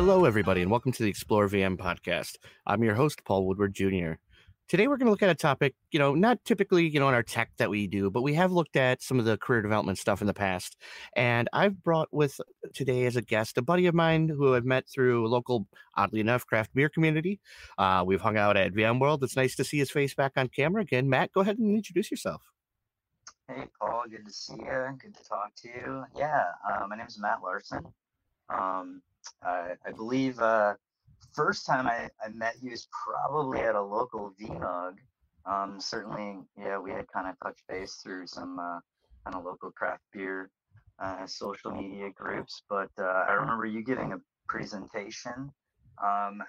Hello, everybody, and welcome to the Explore VM podcast. I'm your host, Paul Woodward Jr. Today, we're going to look at a topic, you know, not typically, you know, in our tech that we do, but we have looked at some of the career development stuff in the past. And I've brought with today as a guest a buddy of mine who I've met through a local, oddly enough, craft beer community. Uh, we've hung out at VMworld. It's nice to see his face back on camera again. Matt, go ahead and introduce yourself. Hey, Paul. Good to see you. Good to talk to you. Yeah, uh, my name is Matt Larson. Um, I, I believe uh, first time I, I met you is probably at a local VMUG. Um, certainly, yeah, we had kind of touched base through some uh, kind of local craft beer uh, social media groups. But uh, I remember you giving a presentation um,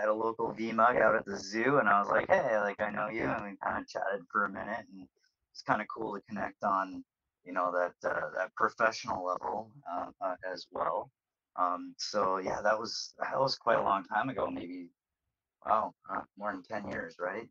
at a local VMUG out at the zoo, and I was like, hey, like I know you, and we kind of chatted for a minute, and it's kind of cool to connect on, you know, that uh, that professional level uh, uh, as well. Um, so yeah, that was that was quite a long time ago, maybe wow, uh, more than ten years, right?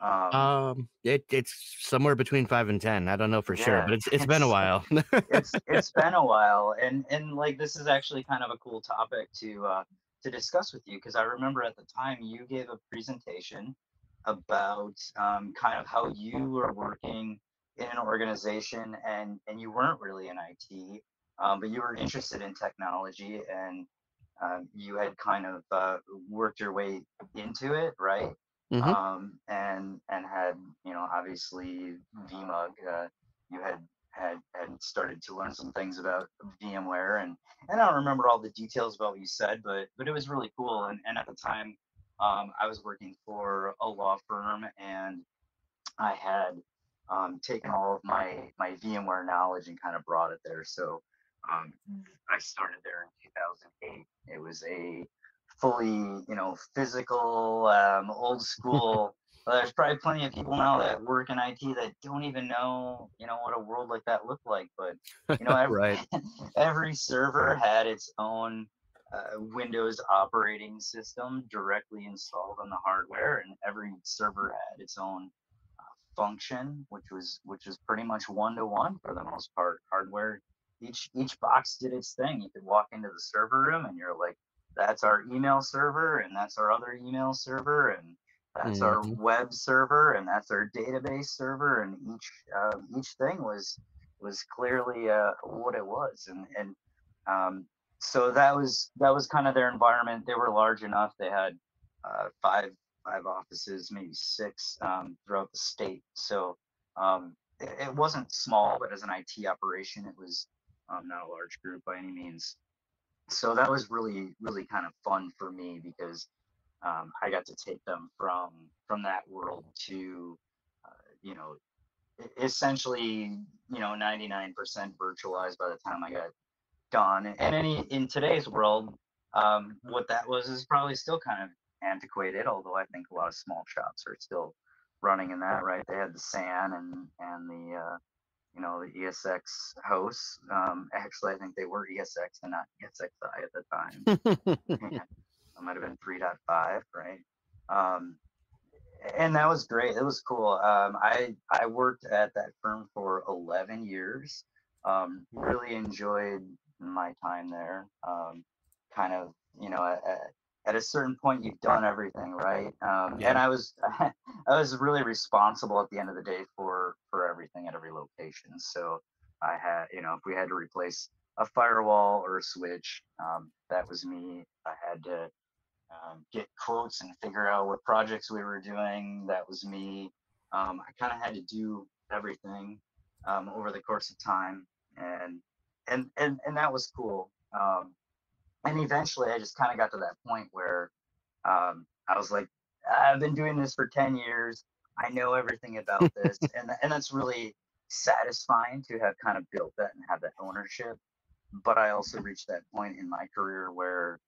Um, um it, it's somewhere between five and ten. I don't know for yeah, sure, but it's it's been a while. it's it's been a while, and and like this is actually kind of a cool topic to uh, to discuss with you because I remember at the time you gave a presentation about um, kind of how you were working in an organization and and you weren't really in IT um, but you were interested in technology and um, you had kind of uh, worked your way into it, right? Mm-hmm. Um, and and had you know obviously VMUG, uh, you had had had started to learn some things about VMware, and and I don't remember all the details about what you said, but but it was really cool. And and at the time, um, I was working for a law firm, and I had um, taken all of my my VMware knowledge and kind of brought it there. So um, I started there in 2008. It was a fully, you know, physical, um, old school. there's probably plenty of people now that work in IT that don't even know, you know, what a world like that looked like. But you know, every, right. every server had its own uh, Windows operating system directly installed on the hardware, and every server had its own uh, function, which was which was pretty much one to one for the most part. Hardware each each box did its thing. You could walk into the server room and you're like, that's our email server and that's our other email server and that's mm-hmm. our web server and that's our database server and each uh, each thing was was clearly uh, what it was and and um, so that was that was kind of their environment. They were large enough. They had uh, five five offices, maybe six um, throughout the state. So um, it, it, wasn't small, but as an IT operation, it was um, not a large group by any means. So that was really, really kind of fun for me because um, I got to take them from from that world to, uh, you know, essentially, you know, 99% virtualized by the time I got done. And any in today's world, um, what that was is probably still kind of antiquated. Although I think a lot of small shops are still running in that. Right? They had the SAN and and the uh, you know, the ESX hosts. Um, actually, I think they were ESX and not ESXi at the time. it might have been 3.5, right? Um, and that was great. It was cool. Um, I I worked at that firm for 11 years. Um, really enjoyed my time there. Um, kind of, you know, at, at a certain point you've done everything right? Um, yeah. and i was i was really responsible at the end of the day for for everything at every location. So i had you know if we had to replace a firewall or a switch um, that was me. I had to um, get quotes and figure out what projects we were doing. That was me. Um, i kind of had to do everything um, over the course of time. And and and, and that was cool. Um, and eventually I just kind of got to that point where um, I was like, I've been doing this for 10 years. I know everything about this. and, and that's really satisfying to have kind of built that and have that ownership. But I also reached that point in my career where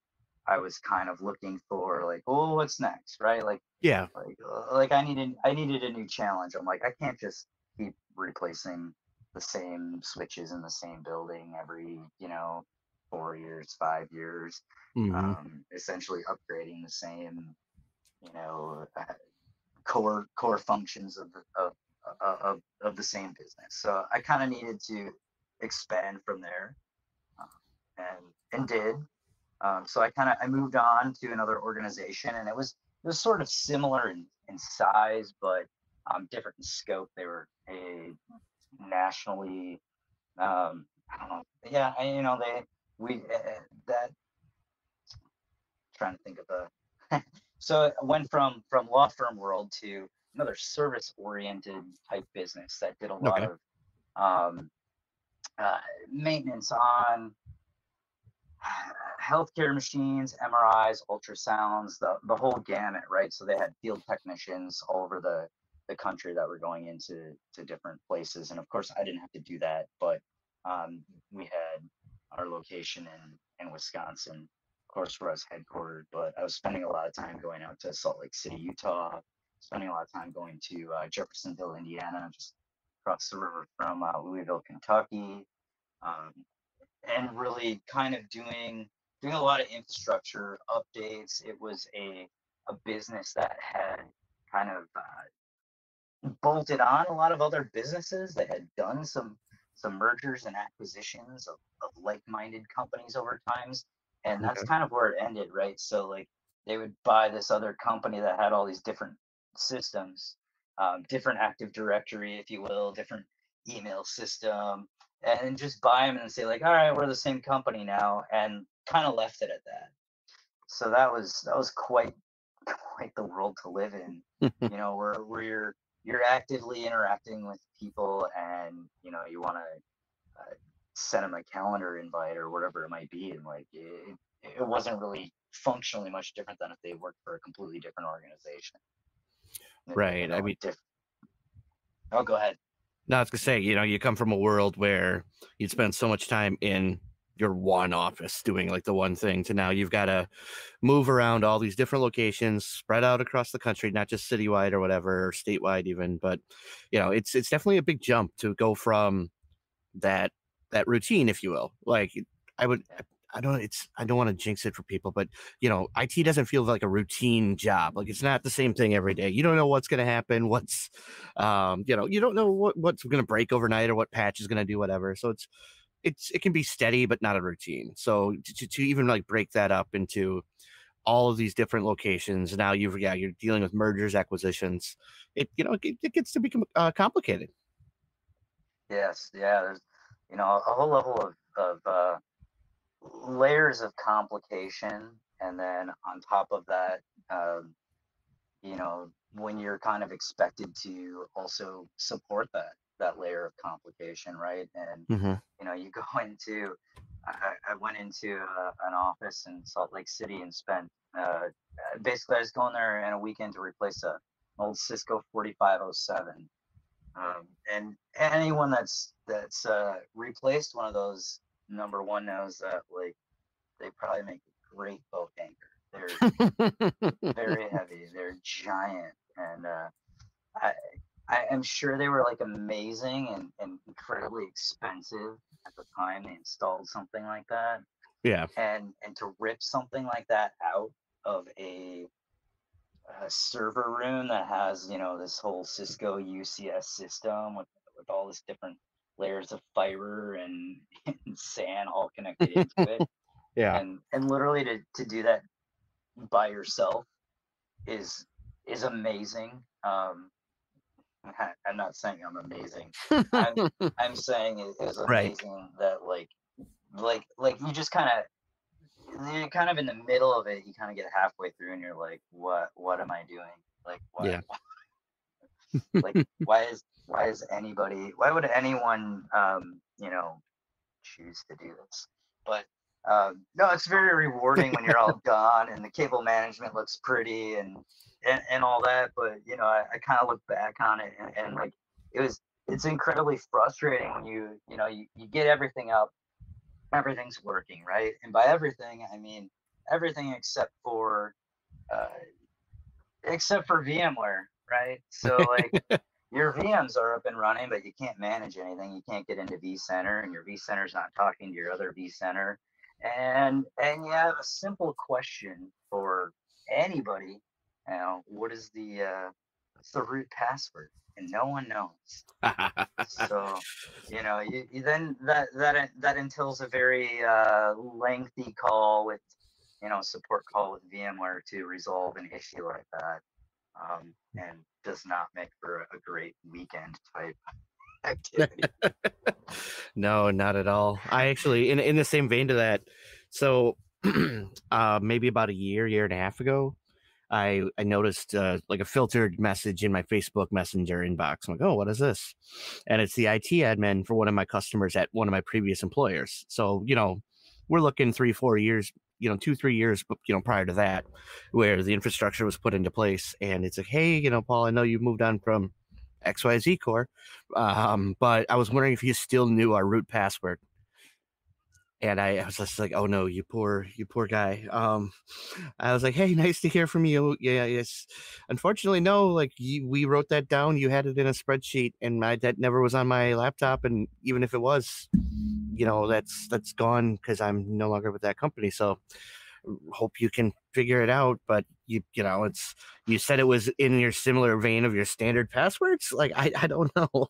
I was kind of looking for like, oh, what's next, right? Like, yeah, like, uh, like I needed, I needed a new challenge. I'm like, I can't just keep replacing the same switches in the same building every, you know, four years, five years, mm-hmm. um, essentially upgrading the same, you know, uh, core core functions of of of, of the same business. So I kind of needed to expand from there, uh, and and did. Um, so I kind of I moved on to another organization, and it was it was sort of similar in, in size, but um, different in scope. They were a nationally, um, I don't know, yeah, I, you know, they we uh, that trying to think of a so it went from from law firm world to another service oriented type business that did a lot Okay. of um, uh, maintenance on healthcare machines, MRIs, ultrasounds, the, the whole gamut, right? So they had field technicians all over the, the country that were going into to different places. And of course, I didn't have to do that, but um, we had our location in, in Wisconsin, of course, where I was headquartered, but I was spending a lot of time going out to Salt Lake City, Utah, spending a lot of time going to uh, Jeffersonville, Indiana, just across the river from uh, Louisville, Kentucky. Um, and really kind of doing doing a lot of infrastructure updates. It was a a business that had kind of uh, bolted on a lot of other businesses that had done some some mergers and acquisitions of, of like-minded companies over times and that's kind of where it ended right? So like they would buy this other company that had all these different systems um, different active directory if you will different email system and just buy them and say like all right we're the same company now and kind of left it at that. So that was that was quite quite the world to live in you know where where you're you're actively interacting with people and you know you want to uh, send them a calendar invite or whatever it might be and like it, it wasn't really functionally much different than if they worked for a completely different organization. You Right, I mean- diff- oh go ahead. No, I was gonna say, you know, you come from a world where you'd spend so much time in your one office doing like the one thing to now you've got to move around all these different locations spread out across the country not just citywide or whatever or statewide even but you know it's it's definitely a big jump to go from that that routine if you will. Like i would i don't it's i don't want to jinx it for people but you know it doesn't feel like a routine job. Like it's not the same thing every day. You don't know what's going to happen what's um you know you don't know what what's going to break overnight or what patch is going to do whatever. So it's it's it can be steady but not a routine. So to, to, even like break that up into all of these different locations now you've yeah you're dealing with mergers acquisitions it you know it, it gets to become uh, complicated. Yes, yeah, there's you know a whole level of of uh, layers of complication, and then on top of that, um, you know, when you're kind of expected to also support that that layer of complication, right? And mm-hmm. you know, you go into I, I went into uh an office in Salt Lake City and spent uh, basically I was going there in a weekend to replace a an old Cisco 4507 um, and anyone that's that's uh, replaced one of those number one knows that like they probably make a great boat anchor. They're very heavy. They're giant, and uh, I I am sure they were like amazing and, and incredibly expensive at the time they installed something like that. yeah And and to rip something like that out of a a server room that has you know this whole Cisco UCS system with with all this different layers of fiber and, and SAN all connected into it, yeah and and literally to to do that by yourself is is amazing. Um, I'm not saying I'm amazing. I'm I'm saying it is Right. amazing that like like like you just kind of you're kind of in the middle of it. You kind of get halfway through, and you're like, "What? What am I doing? Like, what? Yeah. like, why is why is anybody? Why would anyone, um, you know, choose to do this?" But um, no, it's very rewarding when you're all done and the cable management looks pretty and and, and all that. But you know, I, I kind of look back on it and, and like it was it's incredibly frustrating when you you know you, you get everything up everything's working right? And by everything i mean everything except for uh except for vmware right? So like your vms are up and running but you can't manage anything. You can't get into vcenter and your vcenter's not talking to your other vcenter and and have a simple question for anybody you know what is the uh what's the root password? And no one knows. So you know you, you then that that that entails a very uh, lengthy call with you know support call with VMware to resolve an issue like that, um, and does not make for a great weekend type activity. no, not at all. I actually, in in the same vein to that, so uh, maybe about a year, year and a half ago, I I noticed uh, like a filtered message in my Facebook Messenger inbox. I'm like, oh, what is this? And it's the IT admin for one of my customers at one of my previous employers. So you know, we're looking three, four years, you know, two, three years, you know, prior to that, where the infrastructure was put into place. And it's like, hey, you know, Paul, I know you moved on from XYZ Core, um, but I was wondering if you still knew our root password and I, I, was just like, "Oh no, you poor, you poor guy." Um, I was like, "Hey, nice to hear from you." Yeah, yes. Unfortunately, no. Like you, we wrote that down. You had it in a spreadsheet, and my that never was on my laptop. And even if it was, you know, that's that's gone because I'm no longer with that company. So, hope you can figure it out. But you, you know, it's you said it was in your similar vein of your standard passwords. Like I, I don't know.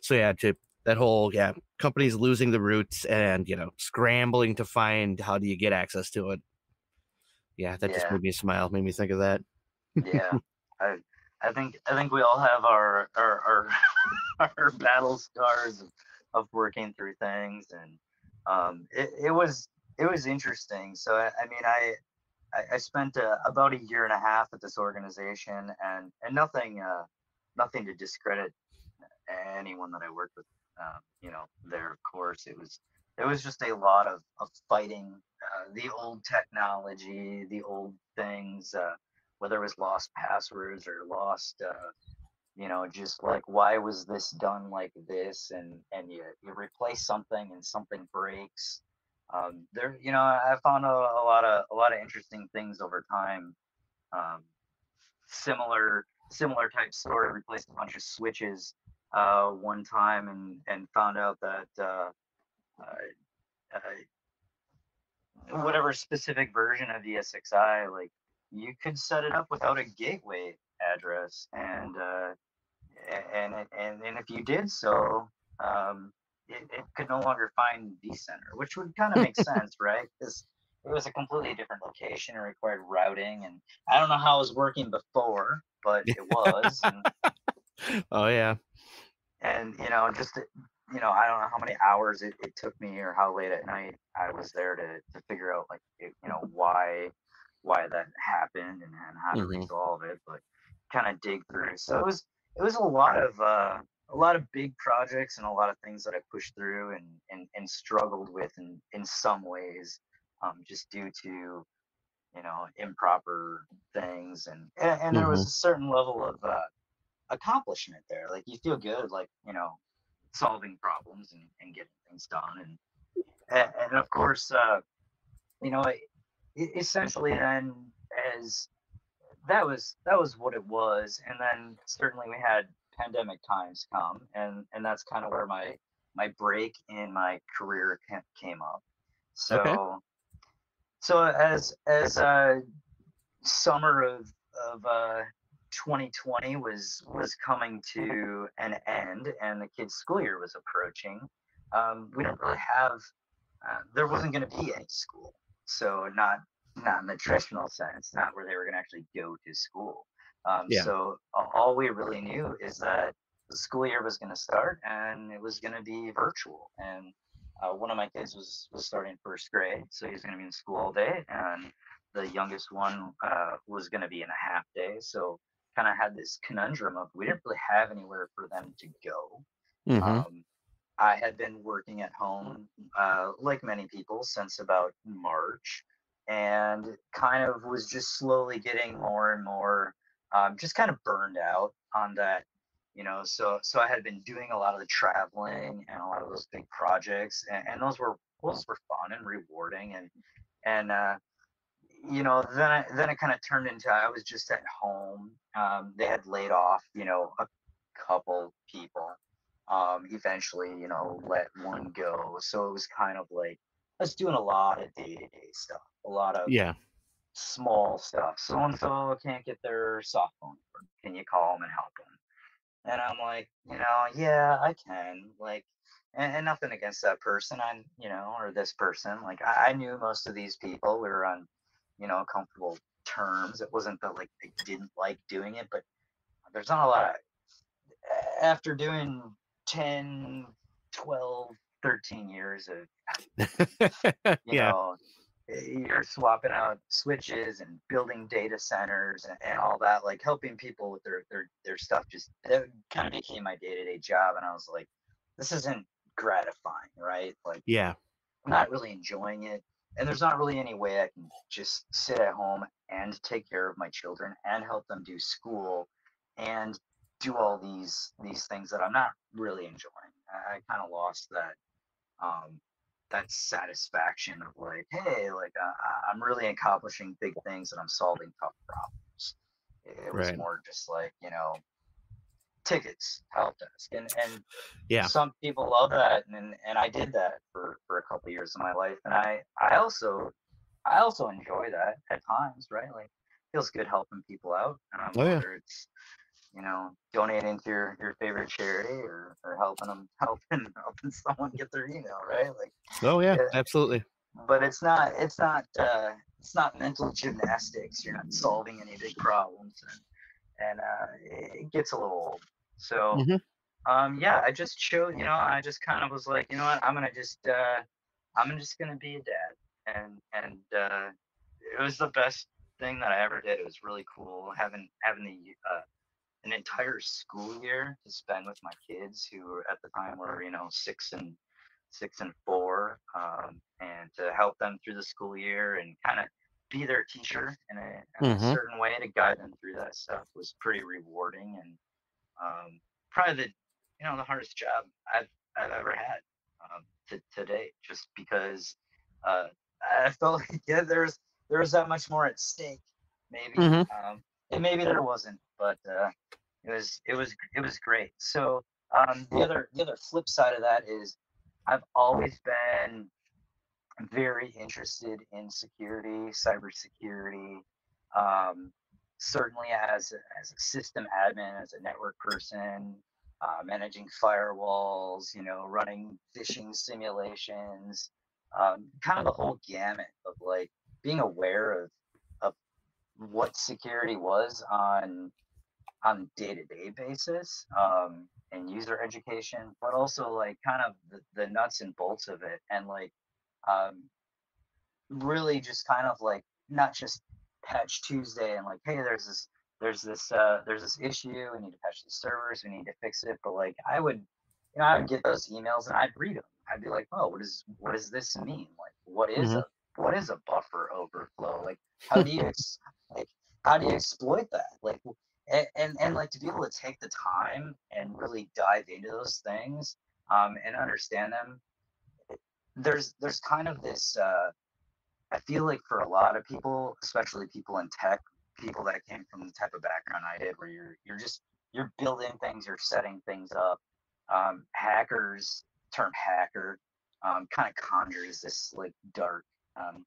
so yeah, to that whole yeah companies losing the roots and you know scrambling to find how do you get access to it yeah that yeah. just made me smile made me think of that yeah i i think i think we all have our our our, our battle scars of, of, working through things and um it, it was it was interesting so i, I mean i I, spent uh, about a year and a half at this organization, and and nothing, uh, nothing to discredit anyone that I worked with um, you know, there, of course, it was it was just a lot of, of fighting uh, the old technology, the old things, uh, whether it was lost passwords or lost, uh, you know, just like why was this done like this, and and you you replace something and something breaks. Um, there, you know, I found a, a, lot of a lot of interesting things over time. Um, similar similar type story, replaced a bunch of switches uh, one time and and found out that uh, uh, uh, whatever specific version of the ESXi, like you could set it up without a gateway address, and uh, and and and if you did so, um, it, it could no longer find the center, which would kind of make sense, right? Because it was a completely different location and required routing, and I don't know how it was working before, but it was. And, oh yeah and you know just you know i don't know how many hours it, it took me or how late at night i was there to to figure out like you know why why that happened and, and how to mm-hmm. resolve it but kind of dig through so it was it was a lot of uh a lot of big projects and a lot of things that I pushed through and and, and struggled with in, in some ways, um, just due to, you know, improper things and and, and mm-hmm. there was mm-hmm. a certain level of uh, accomplishment there. Like you feel good, like you know, solving problems and, and getting things done, and and, and of course, uh, you know, essentially then as that was that was what it was, and then certainly we had pandemic times come, and and that's kind of where my my break in my career came up. So. Okay. So as as uh, summer of of uh, 2020 was was coming to an end and the kids' school year was approaching, um, we didn't really have. Uh, there wasn't going to be any school, so not not in the traditional sense, not where they were going to actually go to school. Um, yeah. So all we really knew is that the school year was going to start and it was going to be virtual. And uh, one of my kids was was starting first grade, so he's going to be in school all day, and the youngest one uh, was going to be in a half day. So kind of had this conundrum of we didn't really have anywhere for them to go. Mm-hmm. Um, I had been working at home, uh, like many people, since about March, and kind of was just slowly getting more and more, um, just kind of burned out on that. You know, so so I had been doing a lot of the traveling and a lot of those big projects, and, and those were those were fun and rewarding, and and uh, you know, then I, then it kind of turned into I was just at home. Um, they had laid off, you know, a couple people. Um, eventually, you know, let one go. So it was kind of like I was doing a lot of day to day stuff, a lot of yeah small stuff. So and so can't get their soft phone. Can you call them and help them? And I'm like, you know, yeah, I can. Like, and, and nothing against that person, I'm, you know, or this person. Like I, I knew most of these people. We were on, you know, comfortable terms. It wasn't that like they didn't like doing it, but there's not a lot. Of, after doing 10, 12, 13 years of, you yeah. know, you're swapping out switches and building data centers and, and all that, like helping people with their their their stuff. Just that kind of became my day to day job, and I was like, this isn't gratifying, right? Like, Yeah. I'm not really enjoying it, and there's not really any way I can just sit at home and take care of my children and help them do school and do all these these things that I'm not really enjoying. I, I kind of lost that um that satisfaction of like, hey, like uh, I'm really accomplishing big things and I'm solving tough problems. It was Right. more just like you know tickets, help desk, and and Yeah. some people love that, and and I did that for for a couple years of my life, and I I also I also enjoy that at times, right? Like feels good helping people out, um, Oh, yeah. it's you know donating to your your favorite charity or or helping them helping helping someone get their email, right? Like Oh yeah. Yeah. Absolutely. but it's not it's not uh it's not mental gymnastics you're not solving any big problems and and uh it gets a little old so Mhm. um yeah i just chose you know i just kind of was like you know what i'm gonna just uh i'm just gonna be a dad and and uh it was the best thing that i ever did it was really cool having having the uh an entire school year to spend with my kids who at the time were you know six and six and four um, and to help them through the school year and kind of be their teacher in a, in a Mhm. certain way to guide them through that stuff was pretty rewarding and um, probably the you know the hardest job I've I've ever had um, to to date just because uh, I felt like yeah there's there was that much more at stake maybe Mhm. um, and maybe there wasn't but uh, it was it was it was great so um, the other the other flip side of that is I've always been very interested in security, cybersecurity. Um, certainly as a, as a system admin, as a network person, uh, managing firewalls, you know, running phishing simulations, um, kind of the whole gamut of like being aware of of what security was on on day to day basis um, and user education, but also like kind of the, the nuts and bolts of it, and like um, really just kind of like not just patch Tuesday and like, hey, there's this there's this uh, there's this issue, we need to patch the servers, we need to fix it, but like I would, you know, I would get those emails and I'd read them. I'd be like, oh, what is what does this mean? Like, what is Mhm. a what is a buffer overflow? Like, how do you like how do you exploit that? Like, and, and and like to be able to take the time and really dive into those things um, and understand them there's there's kind of this uh, i feel like for a lot of people especially people in tech people that came from the type of background i did where you're you're just you're building things you're setting things up um, hackers term hacker um, kind of conjures this like dark um,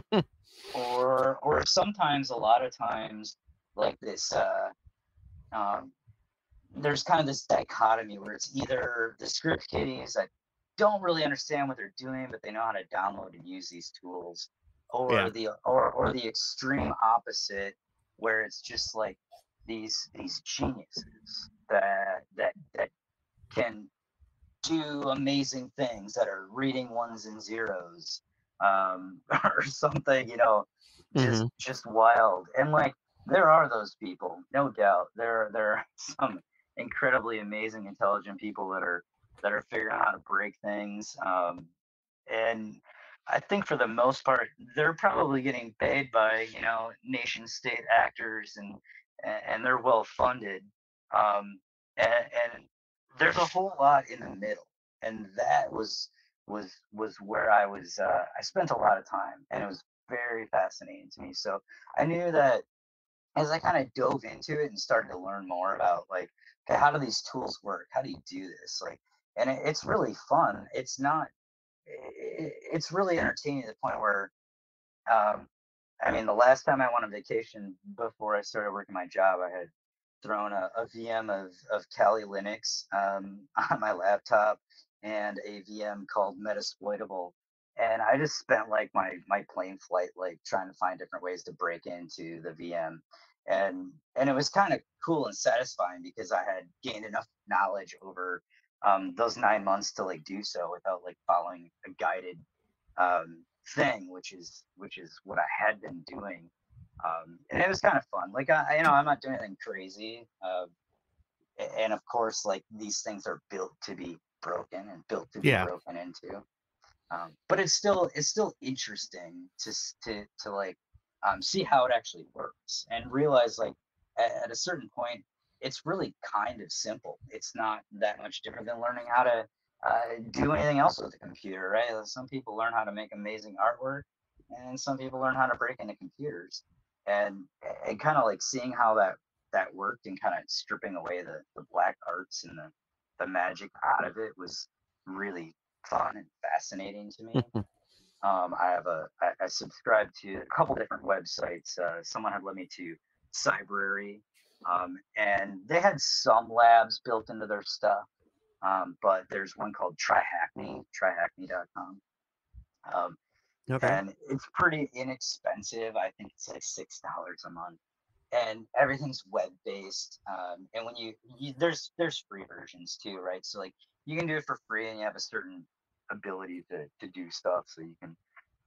or or sometimes a lot of times like this uh um there's kind of this dichotomy where it's either the script kiddies that don't really understand what they're doing but they know how to download and use these tools or Yeah. the or or the extreme opposite where it's just like these these geniuses that that that can do amazing things that are reading ones and zeros um, or something, you know, just Mhm. just wild. And like there are those people, no doubt. There there are some incredibly amazing, intelligent people that are that are figuring out how to break things. Um, and I think for the most part, they're probably getting paid by you know nation state actors and and, and they're well funded. Um, and, and there's a whole lot in the middle, and that was was was where I was. Uh, I spent a lot of time, and it was very fascinating to me. So I knew that as I kind of dove into it and started to learn more about like, okay, how do these tools work? How do you do this? Like, and it, it's really fun. It's not. It, it's really entertaining to the point where, um, I mean, the last time I went on vacation before I started working my job, I had thrown a, a VM of, of Kali Linux um, on my laptop and a VM called Metasploitable. And I just spent like my my plane flight like trying to find different ways to break into the VM. And and it was kind of cool and satisfying because I had gained enough knowledge over um, those nine months to like do so without like following a guided um, thing, which is which is what I had been doing. Um, and it was kind of fun. Like I, you know, I'm not doing anything crazy. Uh, and of course, like these things are built to be broken and built to be yeah. broken into. Um, but it's still it's still interesting to to to like um, see how it actually works and realize like at, at a certain point it's really kind of simple. It's not that much different than learning how to uh, do anything else with a computer, right? Some people learn how to make amazing artwork, and some people learn how to break into computers. And and kind of like seeing how that that worked and kind of stripping away the, the black arts and the, the magic out of it was really fun and fascinating to me. um, I have a I, I subscribe to a couple different websites. Uh, someone had led me to Cybrary, um, and they had some labs built into their stuff. Um, but there's one called TryHackMe, tryhackme.com. Um, okay. And it's pretty inexpensive. I think it's like $6 a month and everything's web based. Um, and when you, you, there's there's free versions too, right? So like you can do it for free, and you have a certain ability to to do stuff. So you can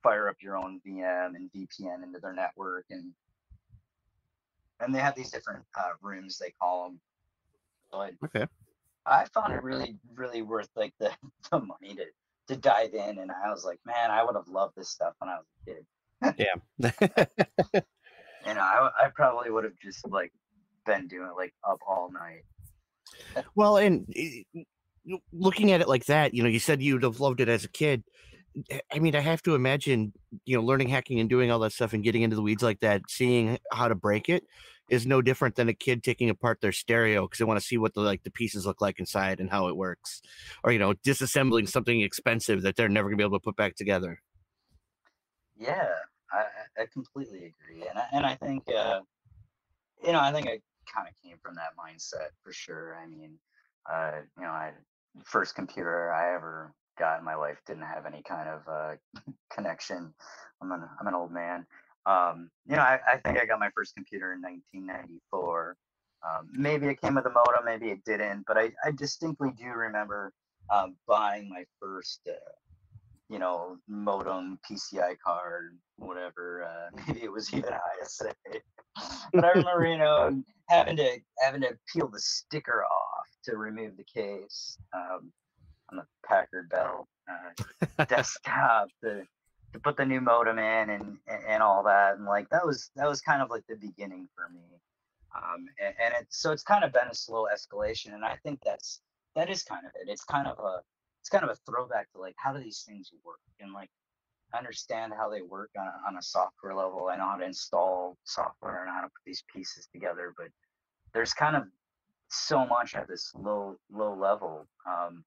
fire up your own VM and VPN into their network, and and they have these different uh, rooms they call them. But okay, I found it really really worth like the the money to to dive in, and I was like, man, I would have loved this stuff when I was a kid. yeah. know, I, I probably would have just like been doing like up all night. well, and eh, looking at it like that, you know, you said you'd have loved it as a kid. Eh, I mean, I have to imagine, you know, learning hacking and doing all that stuff and getting into the weeds like that, seeing how to break it is no different than a kid taking apart their stereo because they want to see what the like the pieces look like inside and how it works, or you know, disassembling something expensive that they're never gonna be able to put back together. Yeah, I, I completely agree, and I, and I think uh, you know I think I kind of came from that mindset for sure. I mean, uh, you know, I first computer I ever got in my life didn't have any kind of uh, connection. I'm an I'm an old man. Um, you know, I, I think I got my first computer in 1994. Um, maybe it came with a modem, maybe it didn't, but I, I distinctly do remember um, buying my first uh, you know, modem, PCI card, whatever. Uh, maybe it was even ISA. but I remember, you know, having to having to peel the sticker off to remove the case um, on the Packard Bell uh, desktop to to put the new modem in and, and, and all that, and like that was that was kind of like the beginning for me. Um, and, and it, so it's kind of been a slow escalation, and I think that's that is kind of it. It's kind of a it's kind of a throwback to like how do these things work and like understand how they work on a, on a software level. I know how to install software and how to put these pieces together, but there's kind of so much at this low low level, um,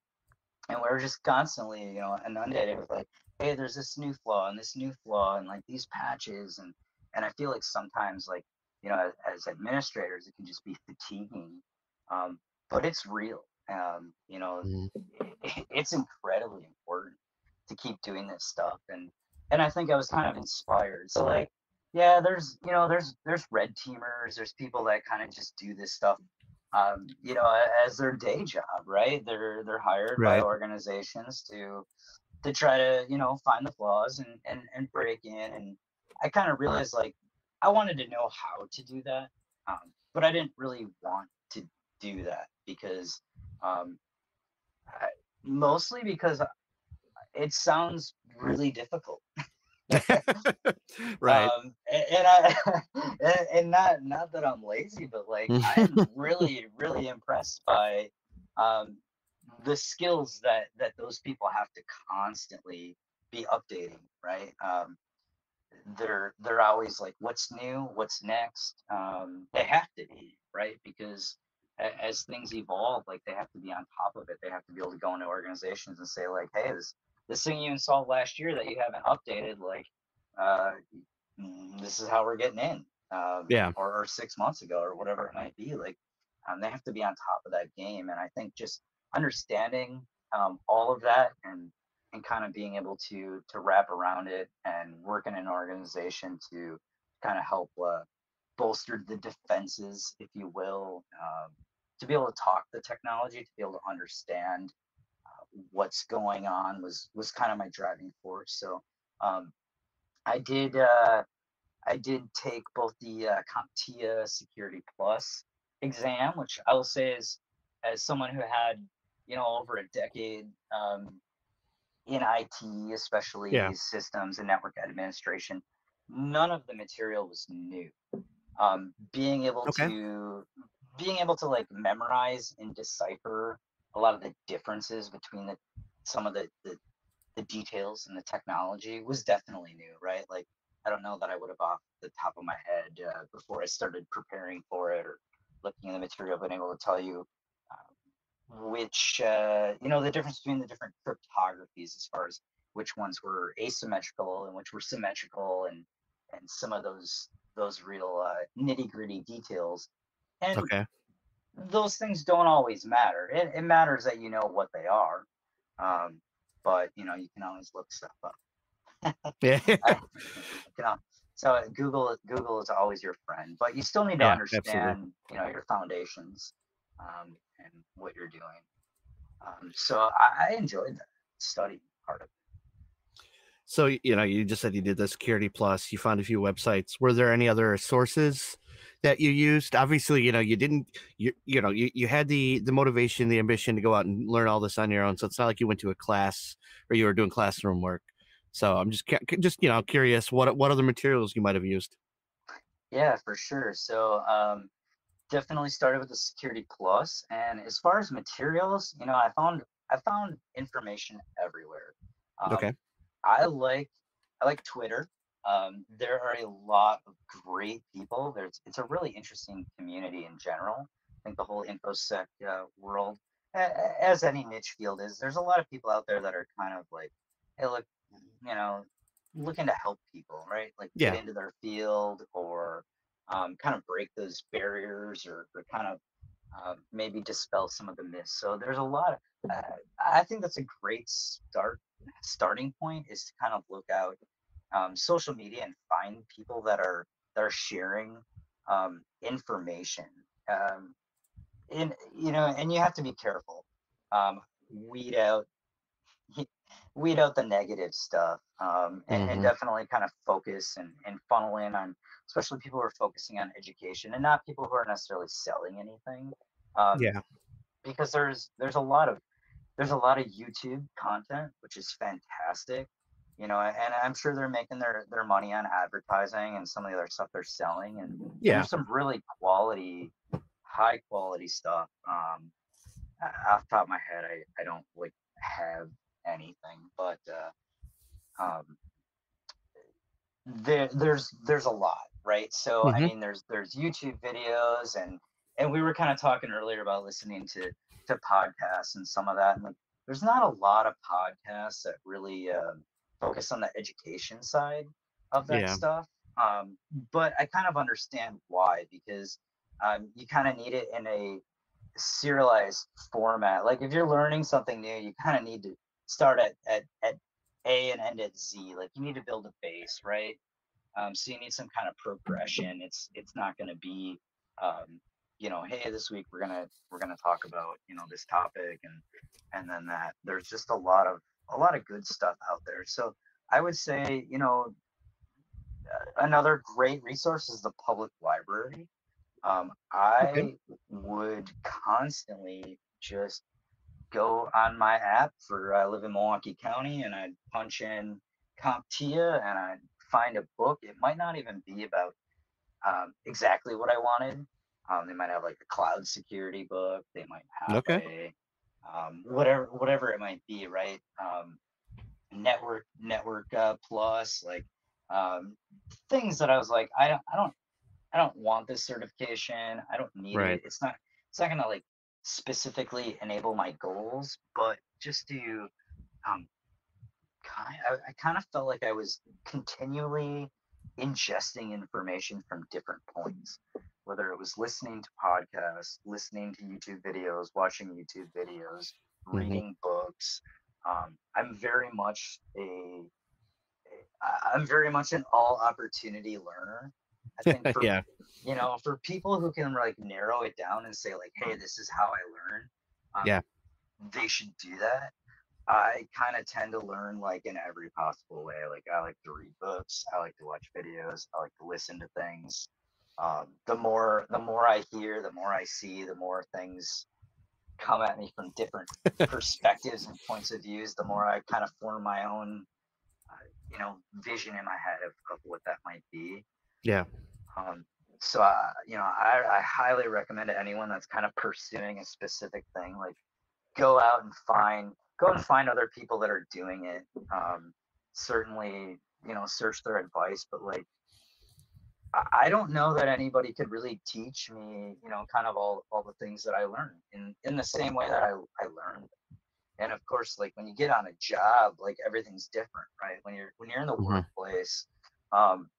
and we're just constantly you know inundated with like, hey, there's this new flaw and this new flaw and like these patches and and I feel like sometimes like you know as, as administrators it can just be fatiguing, um, but it's real um, you know, mm it's incredibly important to keep doing this stuff, and and I think I was kind of inspired. So like, yeah, there's you know, there's there's red teamers, there's people that kind of just do this stuff, um, you know, as their day job, right? They're they're hired right. by organizations to to try to you know find the flaws and and and break in, and I kind of realized like I wanted to know how to do that, um, but I didn't really want to do that because um, I, mostly because it sounds really difficult. right. Um, and, and, I and, and, not not that I'm lazy, but like I'm really really impressed by um, the skills that that those people have to constantly be updating. Right. Um, they're they're always like, what's new? What's next? Um, they have to be right because as things evolve, like they have to be on top of it. They have to be able to go into organizations and say, like, hey, this this thing you installed last year that you haven't updated, like, uh, mm, this is how we're getting in. Um, yeah. Or, or, six months ago, or whatever it might be. Like, um, they have to be on top of that game. And I think just understanding um, all of that and and kind of being able to to wrap around it and work in an organization to kind of help uh, bolster the defenses, if you will, um, to be able to talk the technology, to be able to understand uh, what's going on was was kind of my driving force. So um, I did uh, I did take both the uh, CompTIA Security Plus exam, which I will say is as someone who had you know over a decade um, in IT, especially Yeah. systems and network administration, none of the material was new. Um, being able Okay. to being able to like memorize and decipher a lot of the differences between the some of the the, the details and the technology was definitely new, right? Like I don't know that I would have off the top of my head uh, before I started preparing for it or looking at the material, been able to tell you uh, which uh, you know the difference between the different cryptographies as far as which ones were asymmetrical and which were symmetrical and and some of those those real uh, nitty gritty details and Okay. those things don't always matter it, it matters that you know what they are um, but you know you can always look stuff up Yeah. I- you know, so Google Google is always your friend, but you still need to Yeah, understand, absolutely. you know, your foundations um, and what you're doing. Um, so I, I enjoyed the study part of it. So you know, you just said you did the Security Plus. You found a few websites. Were there any other sources that you used? Obviously, you know, you didn't. You you know, you, you had the the motivation, the ambition to go out and learn all this on your own. So it's not like you went to a class or you were doing classroom work. So I'm just just you know curious what what other materials you might have used. Yeah, for sure. So um, definitely started with the Security Plus, and as far as materials, you know, I found I found information everywhere. Um, Okay. I like I like Twitter. Um, there are a lot of great people. There's it's a really interesting community in general. I think the whole infosec uh, world, as any niche field is, there's a lot of people out there that are kind of like, hey, look, you know, looking to help people, right? Like Yeah. get into their field or um, kind of break those barriers or, or kind of um, maybe dispel some of the myths. So there's a lot of, uh, I think that's a great start starting point is to kind of look out um, social media and find people that are that are sharing um, information. Um, and you know, and you have to be careful. Um, weed out weed out the negative stuff um, and, and Mhm. definitely kind of focus and, and funnel in on especially people who are focusing on education and not people who are necessarily selling anything um, Yeah. because there's there's a lot of there's a lot of youtube content which is fantastic you know and i'm sure they're making their their money on advertising and some of the other stuff they're selling and Yeah. there's some really quality high quality stuff um off the top of my head i i don't like have anything but uh um there there's there's a lot right so i Mhm. mean there's there's youtube videos and and we were kind of talking earlier about listening to to podcasts and some of that and like there's not a lot of podcasts that really um, focus on the education side of that Yeah. stuff um but i kind of understand why because um you kind of need it in a serialized format like if you're learning something new you kind of need to start at at at a and end at Z. Like you need to build a base, right? Um, so you need some kind of progression. It's it's not going to be, um, you know, hey, this week we're gonna we're gonna talk about you know this topic and and then that. There's just a lot of a lot of good stuff out there. So I would say, you know, another great resource is the public library. Um, I would constantly just go on my app for I live in Milwaukee County and I'd punch in CompTIA and I'd find a book. It might not even be about um, exactly what I wanted. Um, they might have like a cloud security book. They might have Okay. a um, whatever whatever it might be, right? Um, network network uh, plus like um, things that I was like, I don't I don't I don't want this certification. I don't need Right. it. It's not it's not gonna like specifically enable my goals, but just to um kind I, I kind of felt like I was continually ingesting information from different points, whether it was listening to podcasts, listening to YouTube videos, watching YouTube videos, mm-hmm. reading books. Um, I'm very much a I'm very much an all opportunity learner. I think for, yeah. you know, for people who can like narrow it down and say like, hey, this is how I learn. Um, yeah. They should do that. I kind of tend to learn like in every possible way. Like I like to read books. I like to watch videos. I like to listen to things. Um, the more the more I hear, the more I see, the more things come at me from different perspectives and points of views. The more I kind of form my own, uh, you know, vision in my head of, of what that might be. Yeah. Um, so uh, you know, I, I highly recommend to anyone that's kind of pursuing a specific thing, like go out and find go and find other people that are doing it. Um, certainly, you know, search their advice, but like, I don't know that anybody could really teach me, you know, kind of all, all the things that I learned in, in the same way that I, I learned. And of course, like when you get on a job, like everything's different, right? When you're, when you're in the mm-hmm. workplace, um,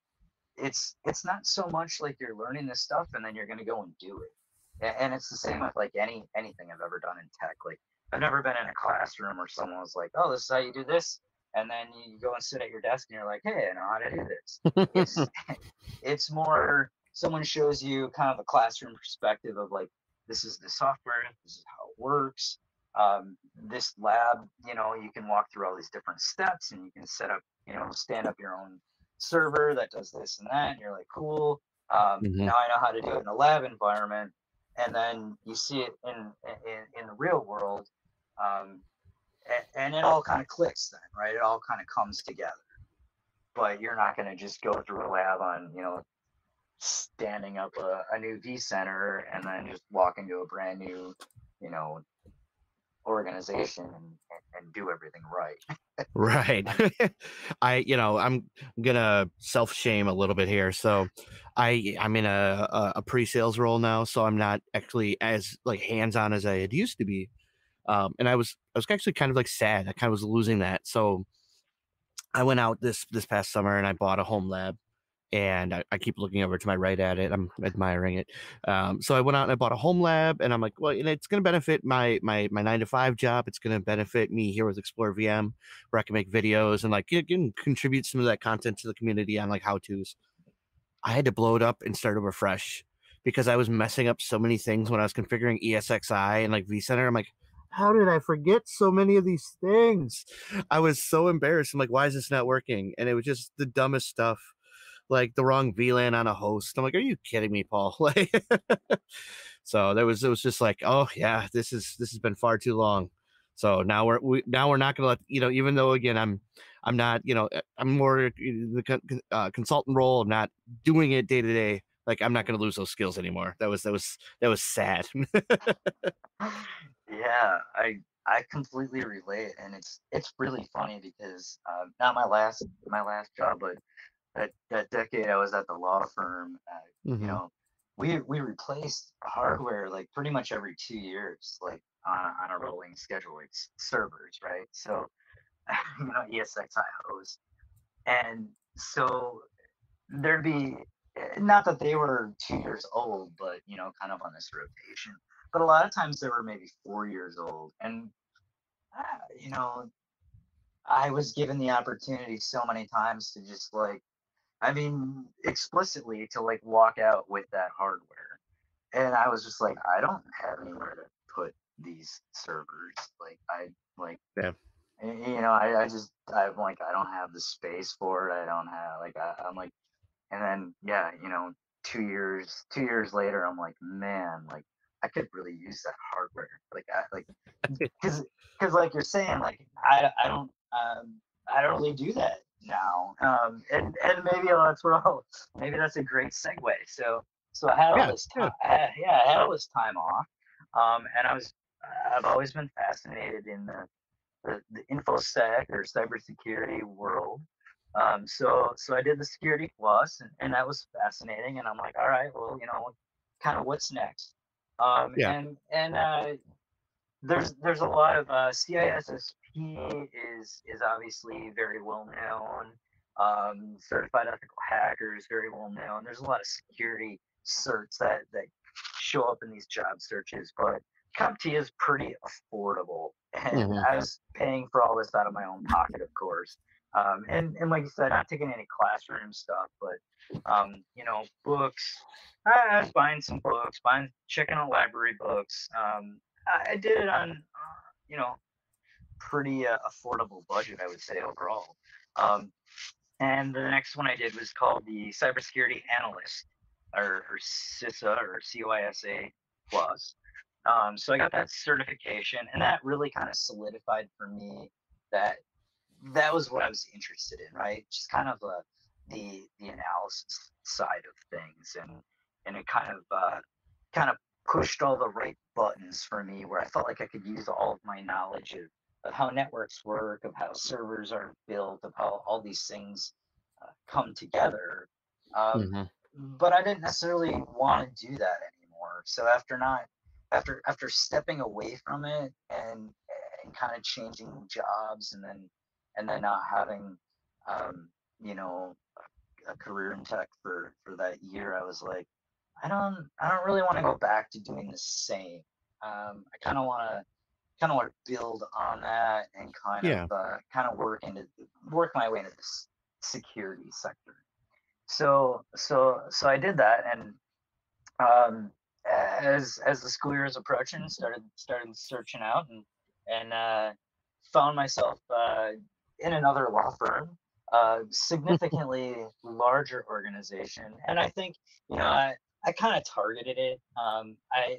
it's, it's not so much like you're learning this stuff and then you're going to go and do it. And it's the same with like any, anything I've ever done in tech. Like I've never been in a classroom where someone was like, "Oh, this is how you do this," and then you go and sit at your desk and you're like, "Hey, I know how to do this." it's it's more someone shows you kind of a classroom perspective of like, this is the software, this is how it works. Um, this lab, you know, you can walk through all these different steps and you can set up, you know, stand up your own server that does this and that. And you're like, cool. Um, mm-hmm. Now I know how to do it in a lab environment. And then you see it in in, in the real world, um, and, it oh, all kind of clicks then, right? It all kind of comes together. But you're not going to just go through a lab on, you know, standing up a, a new center and then just walk into a brand new, you know, organization and, and do everything right. right. I, you know, I'm gonna self shame a little bit here. So, I, I'm in a a, pre sales role now, so I'm not actually as like hands on as I had used to be. Um, and I was I was actually kind of like sad. I kind of was losing that. So I went out this this past summer and I bought a home lab. And I, I keep looking over to my right at it. I'm admiring it. Um, so I went out and I bought a home lab, and I'm like, well, and it's going to benefit my my my nine to five job. It's going to benefit me here with Explore VM, where I can make videos and like you can contribute some of that content to the community on like how tos. I had to blow it up and start over fresh because I was messing up so many things when I was configuring ESXi and like vCenter. I'm like, how did I forget so many of these things? I was so embarrassed. I'm like, why is this not working? And it was just the dumbest stuff, like the wrong VLAN on a host. I'm like, are you kidding me, Paul? Like, so there was, it was just like, oh yeah, this is this has been far too long. So now we're we, now we're not gonna let you know. Even though again, I'm I'm not you know I'm more the uh, consultant role. I'm not doing it day to day. Like I'm not gonna lose those skills anymore. That was that was that was sad. Yeah, I I completely relate, and it's it's really funny because uh, not my last my last job, but that that decade I was at the law firm. Uh, mm-hmm. You know, we we replaced hardware like pretty much every two years, like on on a rolling schedule, like servers, right? So, you know, ESXi host, and so there'd be not that they were two years old, but you know, kind of on this rotation but a lot of times they were maybe four years old and uh, you know i was given the opportunity so many times to just like i mean explicitly to like walk out with that hardware and i was just like i don't have anywhere to put these servers like i like yeah. you know i, I just i'm like i don't have the space for it i don't have like I, i'm like and then yeah you know two years two years later i'm like man like I could really use that hardware. Like, I, like, because, because, like you're saying, like, I, I don't, um, I don't really do that now. Um, and and maybe that's what I'll, maybe that's a great segue. So, so I had all yeah, this time, yeah. I, yeah, I had all this time off, um, and I was, I've always been fascinated in the, the, the infosec or cybersecurity world. Um, so, so I did the security plus, and, and that was fascinating. And I'm like, all right, well, you know, kind of what's next? Um, yeah. And and uh, there's there's a lot of uh, CISSP is is obviously very well known. Um, certified ethical hacker is very well known. There's a lot of security certs that that show up in these job searches, but CompTIA is pretty affordable, and Mhm. I was paying for all this out of my own pocket, of course. Um, and and like you said, not taking any classroom stuff, but um, you know, books. I, was buying some books, buying checking out library books. Um, I, I did it on, uh, you know, pretty uh, affordable budget, I would say overall. Um, and the next one I did was called the Cybersecurity Analyst, or, or CISA or CYSA Plus. Um, so I got that certification, and that really kind of solidified for me that that was what I was interested in, right? Just kind of uh, the the analysis side of things, and and it kind of uh, kind of pushed all the right buttons for me, where I felt like I could use all of my knowledge of, of how networks work, of how servers are built, of how all these things uh, come together. Um, Mhm. but I didn't necessarily want to do that anymore. So after not after after stepping away from it and and kind of changing jobs and then and then not having um, you know a, career in tech for for that year, I was like, I don't I don't really want to go back to doing the same. Um, I kind of want to kind of want to build on that and kind Yeah. of uh, kind of work into work my way into this security sector so so so I did that, and um, as as the school year was approaching, started started searching out and and uh, found myself uh, in another law firm, uh, significantly larger organization, and I think you know I, I kind of targeted it. Um, I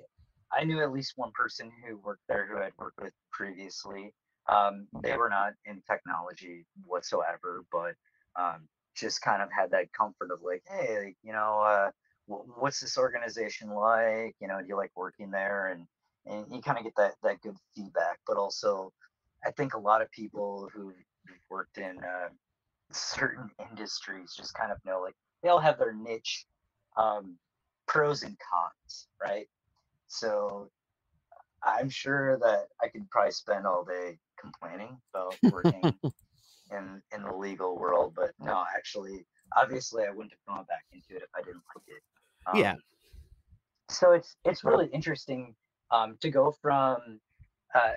I knew at least one person who worked there who I'd worked with previously. Um, they were not in technology whatsoever, but um, just kind of had that comfort of like, hey, you know, uh, wh- what's this organization like? You know, do you like working there? And and you kind of get that that good feedback. But also, I think a lot of people who've who've worked in uh, certain industries just kind of know like they all have their niche um, pros and cons, right? So I'm sure that I could probably spend all day complaining about working in in the legal world, but no, actually, obviously, I wouldn't have gone back into it if I didn't like it. Um, Yeah. So it's it's really interesting um, to go from uh,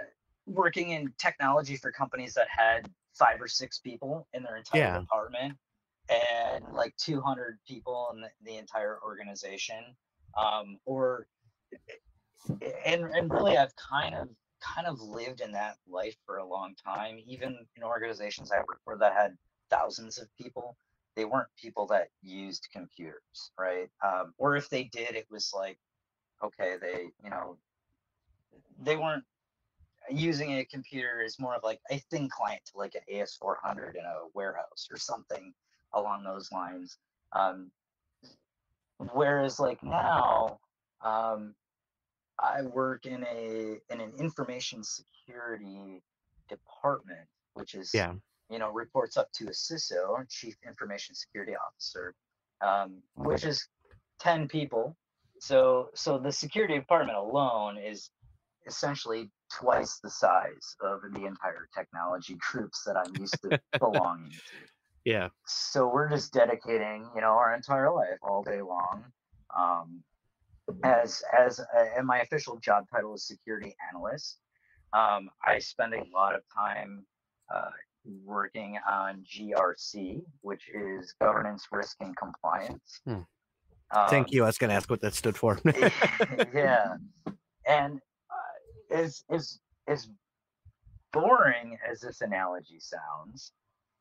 working in technology for companies that had five or six people in their entire Yeah. department and like 200 people in the, the entire organization um, or and and really I've kind of kind of lived in that life for a long time. Even in organizations I worked for that had thousands of people, they weren't people that used computers, right? Um, or if they did, it was like, okay, they you know they weren't using a computer is more of like a thin client to like an AS400 in a warehouse or something along those lines. Um, whereas like now, um, I work in a in an information security department, which is Yeah. you know reports up to a CISO, Chief Information Security Officer, um, which is ten people. So so the security department alone is essentially twice the size of the entire technology groups that I'm used to belonging to Yeah. so we're just dedicating you know our entire life all day long um, as as uh, and my official job title is security analyst um, i spend a lot of time uh, working on grc which is governance risk and compliance Hmm. um, Thank you. I was going to ask what that stood for. yeah and as as as boring as this analogy sounds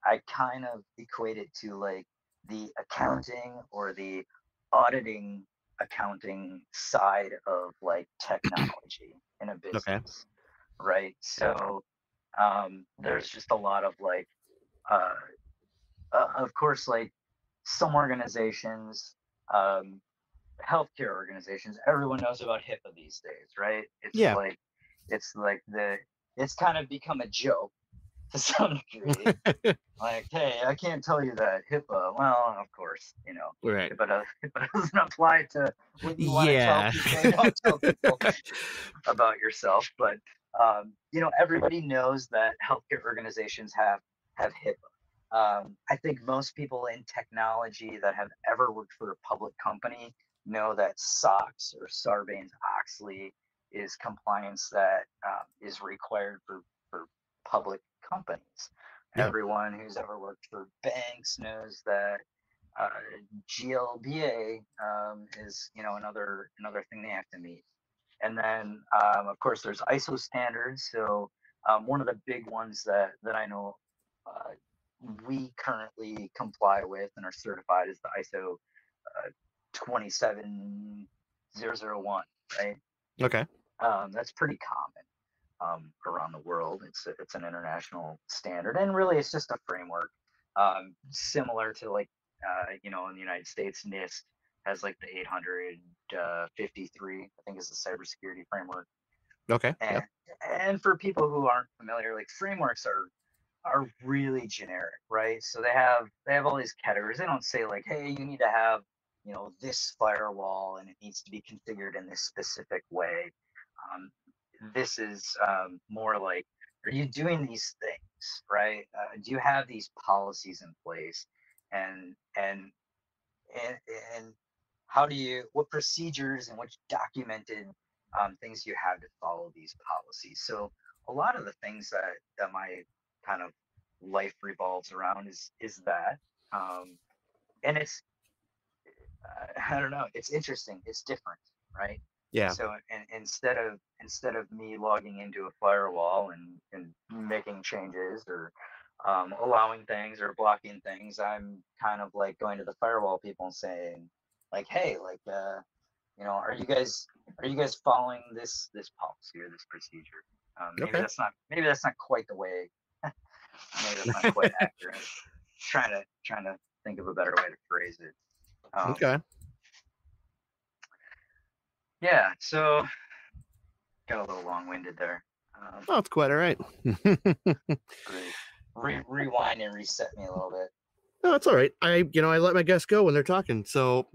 i kind of equate it to like the accounting or the auditing accounting side of like technology in a business Okay. right so um there's just a lot of like uh, uh of course like some organizations um healthcare organizations, everyone knows about HIPAA these days, right? It's Yeah. like it's like the it's kind of become a joke to some degree. like, hey, I can't tell you that HIPAA. Well, of course, you know, right. But does, HIPAA doesn't apply to what you want Yeah. to tell people. Tell people about yourself, but um, you know, everybody knows that healthcare organizations have have HIPAA. Um, I think most people in technology that have ever worked for a public company know that SOX or Sarbanes Oxley is compliance that uh, is required for for public companies. Yeah. Everyone who's ever worked for banks knows that uh, GLBA um, is you know another another thing they have to meet. And then um, of course there's ISO standards. So um, one of the big ones that that I know uh, we currently comply with and are certified is the ISO uh, 27001, right? Okay. Um, that's pretty common um, around the world. It's a, it's an international standard, and really it's just a framework um, similar to like uh, you know in the United States NIST has like the 853 I think is the cybersecurity framework. Okay. And, and for people who aren't familiar, like frameworks are are really generic, right? So they have they have all these categories. They don't say like, hey, you need to have you know this firewall and it needs to be configured in this specific way. Um, this is um, more like, are you doing these things, right? Uh, do you have these policies in place, and and and and how do you what procedures and what documented um, things you have to follow these policies? So a lot of the things that that my kind of life revolves around is is that um and it's uh, i don't know it's interesting it's different right Yeah. so and instead of instead of me logging into a firewall and and making changes or um, allowing things or blocking things i'm kind of like going to the firewall people and saying like hey like uh you know are you guys are you guys following this this policy or this procedure um, maybe Okay. that's not maybe that's not quite the way maybe that's not quite accurate trying to trying to think of a better way to phrase it um, Okay. Yeah so got a little long-winded there um, Oh, it's quite all right. Re- rewind and reset me a little bit No, it's all right. I, you know, I let my guests go when they're talking. So,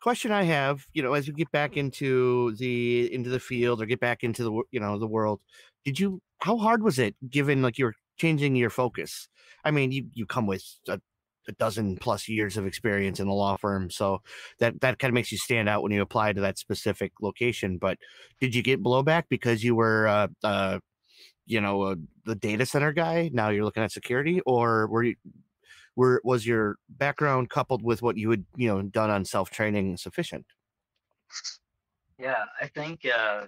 question I have, you know, as you get back into the into the field or get back into the you know the world, did you? How hard was it, given like you're changing your focus? I mean, you you come with a, a dozen plus years of experience in the law firm, so that that kind of makes you stand out when you apply to that specific location. But did you get blowback because you were uh, uh you know uh, the data center guy? Now you're looking at security, or were you were was your background coupled with what you had you know done on self training sufficient? Yeah, I think uh,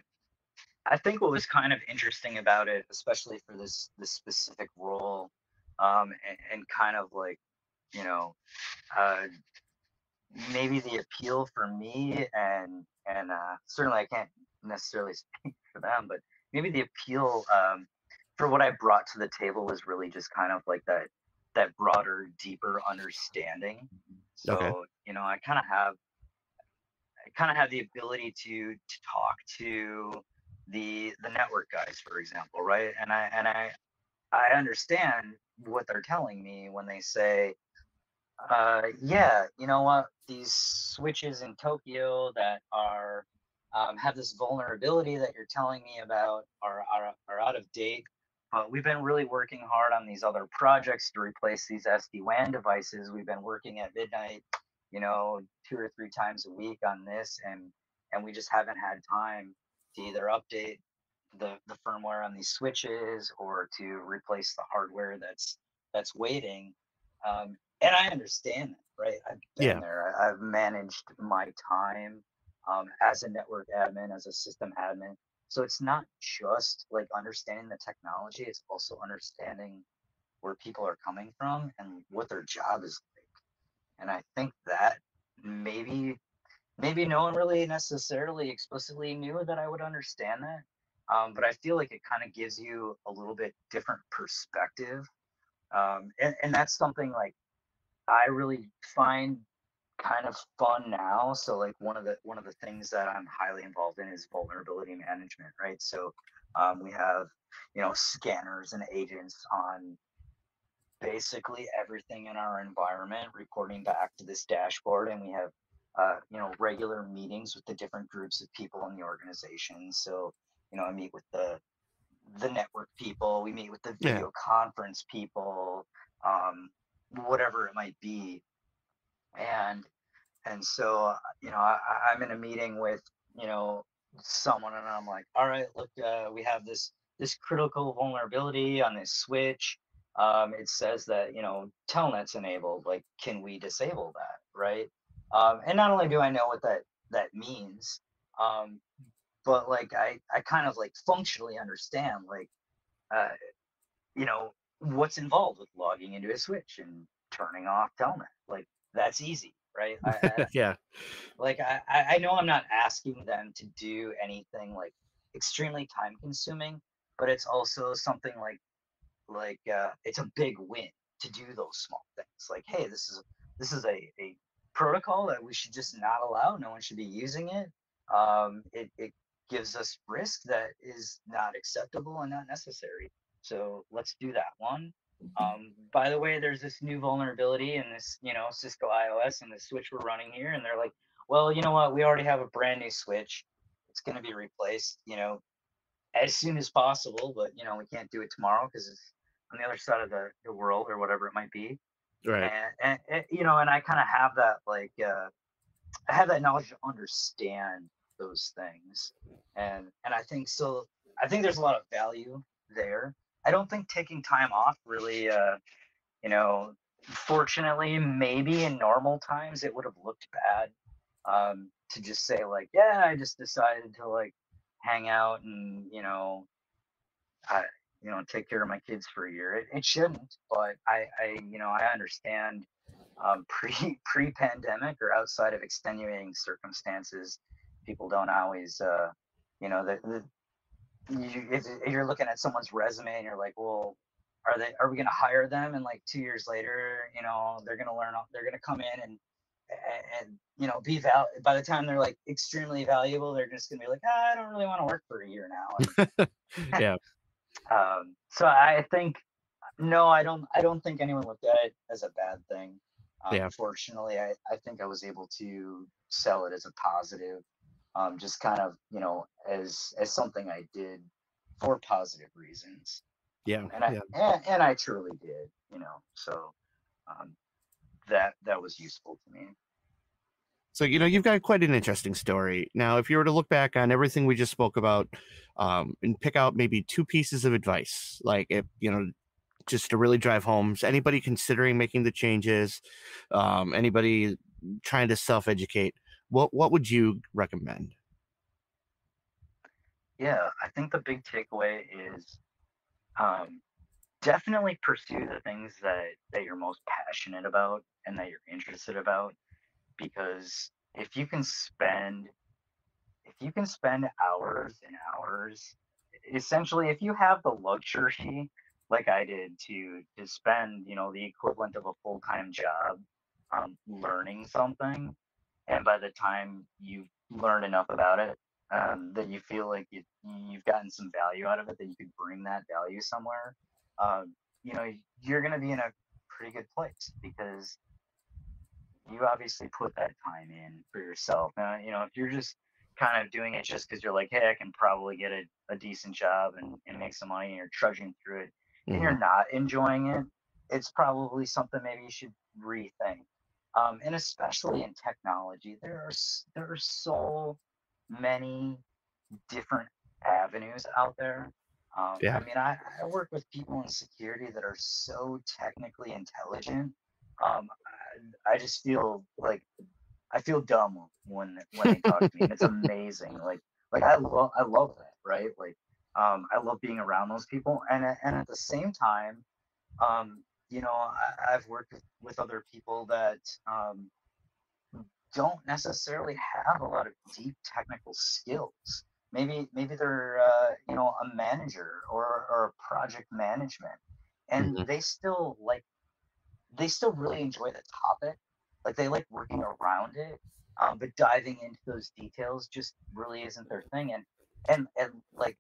I think what was kind of interesting about it, especially for this this specific role, um, and, and kind of like you know, uh, maybe the appeal for me and and uh, certainly I can't necessarily speak for them, but maybe the appeal um, for what I brought to the table was really just kind of like that that broader, deeper understanding. So Okay. you know, I kind of have I kind of have the ability to to talk to the the network guys, for example, right? And I and I I understand what they're telling me when they say, uh, yeah, you know what, these switches in Tokyo that are um, have this vulnerability that you're telling me about are, are are out of date. But we've been really working hard on these other projects to replace these SD WAN devices. We've been working at midnight, you know, two or three times a week on this, and and we just haven't had time to either update the the firmware on these switches or to replace the hardware that's that's waiting. Um, and I understand that, right? I've been Yeah. there. I've managed my time um, as a network admin, as a system admin. So it's not just like understanding the technology; it's also understanding where people are coming from and what their job is like. And I think that maybe maybe no one really necessarily explicitly knew that I would understand that. Um, but I feel like it kind of gives you a little bit different perspective. Um, and, and that's something like I really find kind of fun now. So like one of the one of the things that I'm highly involved in is vulnerability management, right? So um, we have you know scanners and agents on basically everything in our environment reporting back to this dashboard and we have uh, you know regular meetings with the different groups of people in the organization so you know i meet with the the network people we meet with the Yeah. video conference people um, whatever it might be and and so you know I- i'm in a meeting with you know someone and I'm like, all right, look, uh, we have this this critical vulnerability on this switch. Um, it says that you know telnet's enabled. Like, can we disable that? Right? Um, and not only do I know what that that means, um, but like I I kind of like functionally understand like uh, you know what's involved with logging into a switch and turning off telnet. Like that's easy, right? I, I, yeah. like I, I know I'm not asking them to do anything like extremely time consuming, but it's also something like like uh, it's a big win to do those small things. Like, hey, this is this is a, a protocol that we should just not allow. No one should be using it. Um, it, it gives us risk that is not acceptable and not necessary. So let's do that one. Um, by the way, there's this new vulnerability in this, you know, Cisco IOS and the switch we're running here. And they're like, well, you know what? We already have a brand new switch. It's going to be replaced, you know, as soon as possible. But, you know, we can't do it tomorrow because it's on the other side of the, the world or whatever it might be. Right. And, and, and you know, and I kind of have that, like, uh, I have that knowledge to understand those things. And, and I think so, I think there's a lot of value there I don't think taking time off really, uh, you know, fortunately, maybe in normal times it would have looked bad um, to just say like, yeah, I just decided to like hang out and you know, I you know take care of my kids for a year. It, it shouldn't, but I, I you know I understand um, pre pre pandemic or outside of extenuating circumstances, people don't always uh, you know the, the you, you're looking at someone's resume and you're like, well, are they are we going to hire them? And like two years later you know they're going to learn they're going to come in and and you know be val by the time they're like extremely valuable they're just going to be like ah, i don't really want to work for a year now. Yeah. Um so i think no i don't i don't think anyone looked at it as a bad thing. Um, yeah. unfortunately I, I think i was able to sell it as a positive um, just kind of you know as as something I did for positive reasons. Yeah, and I yeah. And, and I truly did, you know. So um, that that was useful to me. So you know you've got quite an interesting story. Now, if you were to look back on everything we just spoke about, um, and pick out maybe two pieces of advice, like if you know, just to really drive home, so anybody considering making the changes, um, anybody trying to self-educate, what what would you recommend? Yeah, I think the big takeaway is um, definitely pursue the things that that you're most passionate about and that you're interested about because if you can spend if you can spend hours and hours essentially if you have the luxury like i did to to spend you know the equivalent of a full-time job um, learning something and by the time you've learned enough about it um, that you feel like you, you've gotten some value out of it that you could bring that value somewhere um, you know you're going to be in a pretty good place because you obviously put that time in for yourself now you know if you're just kind of doing it just because you're like hey i can probably get a, a decent job and, and make some money and you're trudging through it mm-hmm. and you're mm-hmm. not enjoying it it's probably something maybe you should rethink um, and especially in technology, there are there are so many different avenues out there. Um, yeah. I mean, I, I work with people in security that are so technically intelligent. Um, I, I just feel like I feel dumb when when they talk to me. It's amazing. Like like I love I love that, right? Like um, I love being around those people, and and at the same time, um, you know, I, have worked with, with other people that um, don't necessarily have a lot of deep technical skills. Maybe maybe they're uh, you know a manager or or a project management, and mm-hmm. they still like they still really enjoy the topic. Like they like working around it, um, but diving into those details just really isn't their thing. And and and like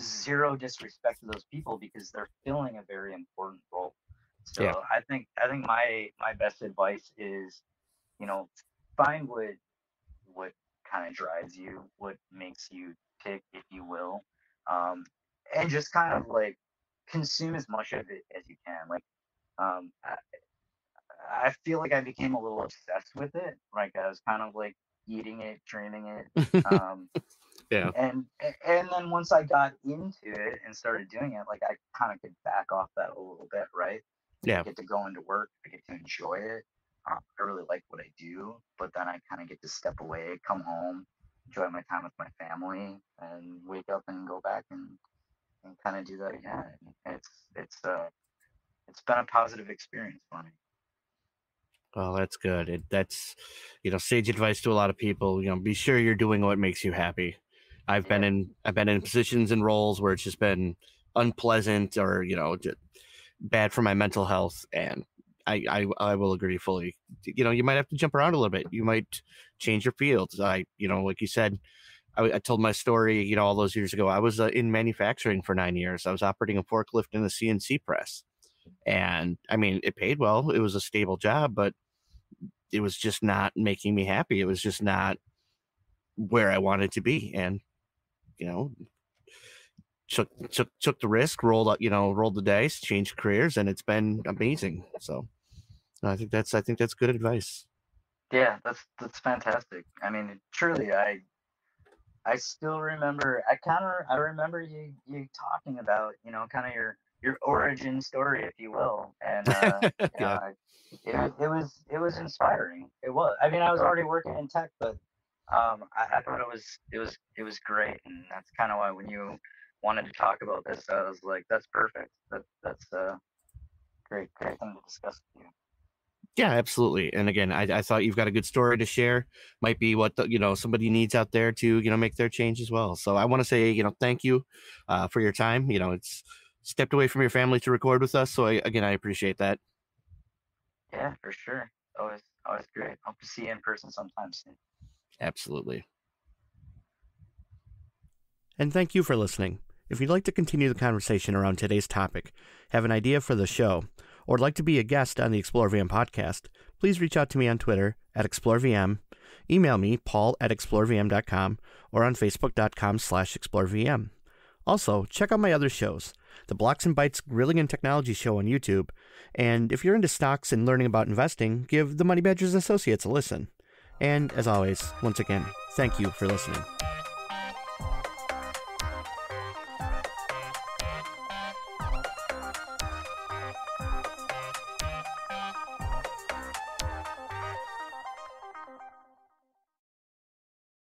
zero disrespect to those people because they're filling a very important role so yeah. I think I think my my best advice is, you know, find what what kind of drives you, what makes you tick, if you will, um, and just kind of like consume as much of it as you can. Like, um, I, I feel like I became a little obsessed with it. Like I was kind of like eating it, dreaming it. Um, Yeah. And and then once I got into it and started doing it, like I kind of could back off that a little bit, right? Yeah. I get to go into work. I get to enjoy it. Um, I really like what I do, but then I kind of get to step away, come home, enjoy my time with my family, and wake up and go back and and kind of do that again. It's it's uh it's been a positive experience for me. Well, that's good. It, that's, you know, sage advice to a lot of people. You know, be sure you're doing what makes you happy. I've been in, I've been in positions and roles where it's just been unpleasant or you know, just bad for my mental health, and I, I, I will agree fully. You know, you might have to jump around a little bit. You might change your fields. I, you know, like you said, I, I told my story. You know, all those years ago, I was uh, in manufacturing for nine years. I was operating a forklift in the CNC press and I mean, it paid well. It was a stable job, but it was just not making me happy. It was just not where I wanted to be. And, you know, took took took the risk, rolled up, you know, rolled the dice, changed careers, and it's been amazing. So I think that's I think that's good advice. Yeah, that's that's fantastic. I mean, truly, I I still remember. I kind of I remember you you talking about you know kind of your your origin story, if you will. And uh, yeah, yeah. it, it was it was inspiring. It was. I mean, I was already working in tech, but um, I, I thought it was it was it was great, and that's kind of why when you wanted to talk about this, So I was like, that's perfect. That that's a great great thing to discuss with you. Yeah, absolutely. And again, I, I thought you've got a good story to share. Might be what the, you know somebody needs out there to you know make their change as well. So I want to say you know thank you uh, for your time. You know it's stepped away from your family to record with us. So I, again, I appreciate that. Yeah, for sure. Always, always great. Hope to see you in person sometime soon. Absolutely. And thank you for listening. If you'd like to continue the conversation around today's topic, have an idea for the show, or would like to be a guest on the Explore VM podcast, please reach out to me on Twitter at ExploreVM, email me, paul at explorevm.com, or on facebook.com slash explorevm. Also, check out my other shows the Blocks and Bites Grilling and Technology Show on YouTube. And if you're into stocks and learning about investing, give the Money Badgers Associates a listen. And as always, once again, thank you for listening.